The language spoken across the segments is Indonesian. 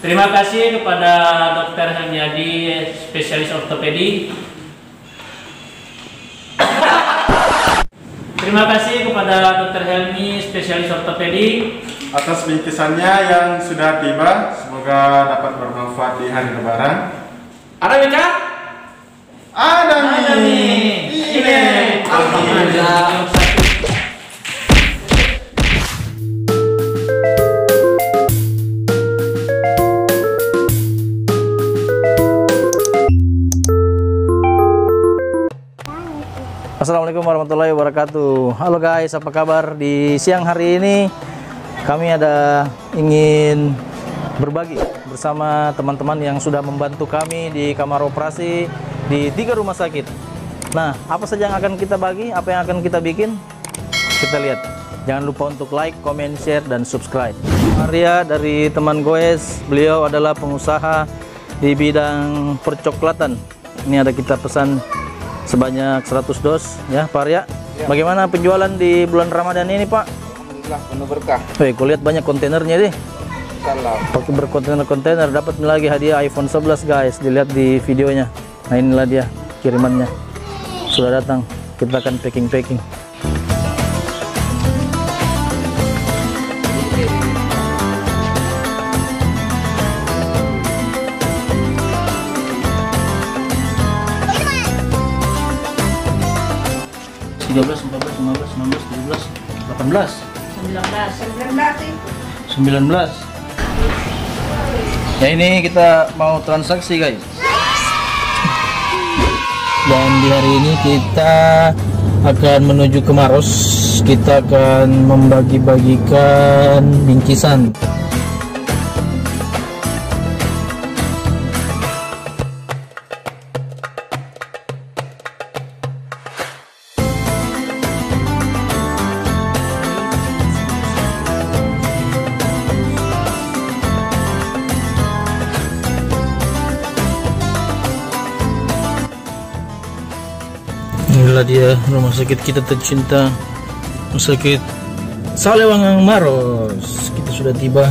Terima kasih kepada Dr. Helmiadi, spesialis ortopedi. Terima kasih kepada Dr. Helmi, spesialis ortopedi. atas bingkisannya yang sudah tiba. Semoga dapat bermanfaat di hari Lebaran. Ada Mika? Ada Ada nih. nih. Ini. Alhamdulillah. Assalamualaikum warahmatullahi wabarakatuh Halo guys, apa kabar? Di siang hari ini kami ada ingin berbagi bersama teman-teman yang sudah membantu kami di kamar operasi di tiga rumah sakit Nah, apa saja yang akan kita bagi? Apa yang akan kita bikin? Kita lihat Jangan lupa untuk like, comment, share, dan subscribe Maria dari teman Goes Beliau adalah pengusaha di bidang percoklatan Ini ada kita pesan sebanyak 100 dos ya Pak Arya. Bagaimana penjualan di bulan Ramadan ini Pak? Alhamdulillah penuh berkah. Wih, kulihat banyak kontainernya deh. Pakai berkontainer-kontainer dapat lagi hadiah iPhone 11 guys. Dilihat di videonya. Nah inilah dia kirimannya. Sudah datang. Kita akan packing-packing. Tiga belas, empat belas, lima belas, enam belas, tujuh belas, delapan belas, sembilan belas. Ya ini kita mau transaksi guys. Dan di hari ini kita akan menuju ke Maros. Kita akan membagi-bagikan bingkisan. Inilah dia rumah sakit kita tercinta Rumah sakit Salewangang Maros Kita sudah tiba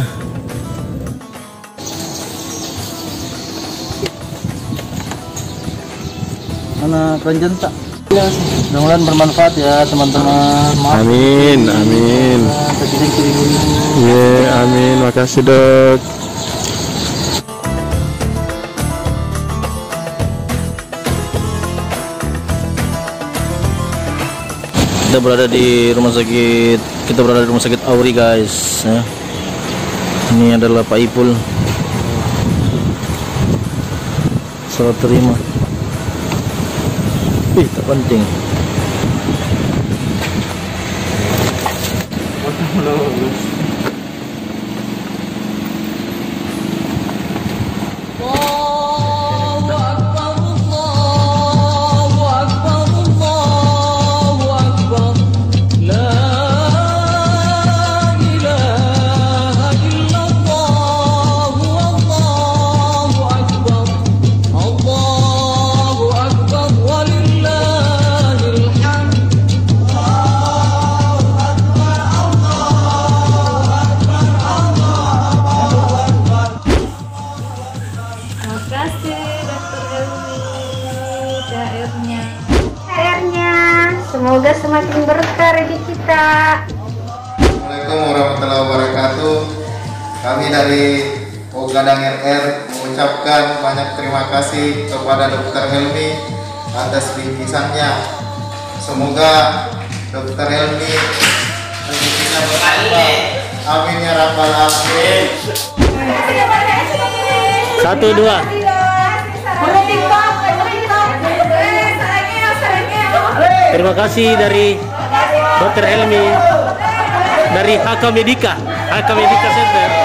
Mana keranjang tak? Mudah-mudahan bermanfaat ya teman-teman Amin, amin. ya, Iya, amin. Makasih dok. kita berada di rumah sakit kita berada di rumah sakit Auri guys ya. ini adalah Pak Ipul salah terima ih tak penting Hello. Cairnya. Cairnya, semoga semakin berkah rezeki kita. Assalamualaikum warahmatullahi wabarakatuh. Kami dari Ogadang RR mengucapkan banyak terima kasih kepada Dr. Helmi atas bingkisannya. Semoga Dr. Helmi rezekinya bertambah. Amin ya rabbal alamin. Satu, dua. Terima kasih dari Dr. Helmi dari HK Medika, HK Medika Center.